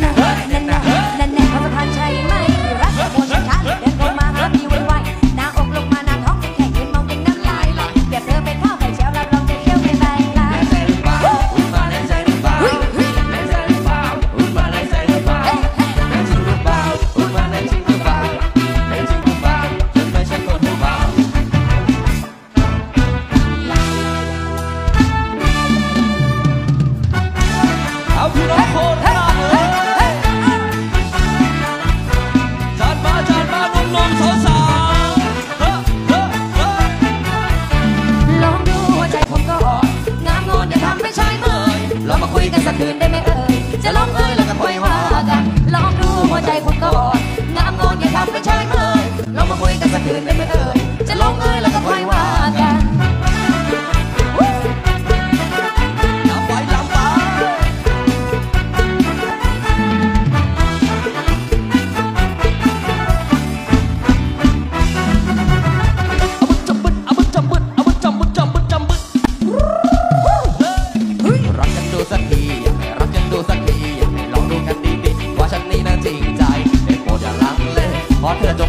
right. น้ลองดูหัวใจผมก็งามงอนอย่าทำให้ชายเมยลองมาคุยกันสักคืนได้ไหมเอ่ยจะลองเอ่ยแล้วก็ปล่ยว่ากันลองดูหัวใจผมก็งามงอนอย่าทำให้ชายเมยลองมาคุยกันสักคืนได้ไหมเอ่ยจะลองเอ่ยแล้วก็ปล่อยว่า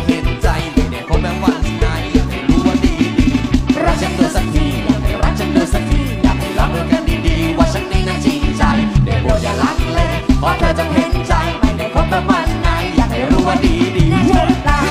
เห็นใจไม่ได้พบแม้วันไหอยากให้รู้ว่าดีดีรักฉัเธอสักทีอยารักฉัเธอสักทีอยากให้รับเรื่กันดีๆว่าฉันนี่น่าจริงใจได้โปรอย่าลังเลเพราะเธอจงเห็นใจไม่ได้พบแม้วันไงอยากให้รู้ว่าดีดีเธอ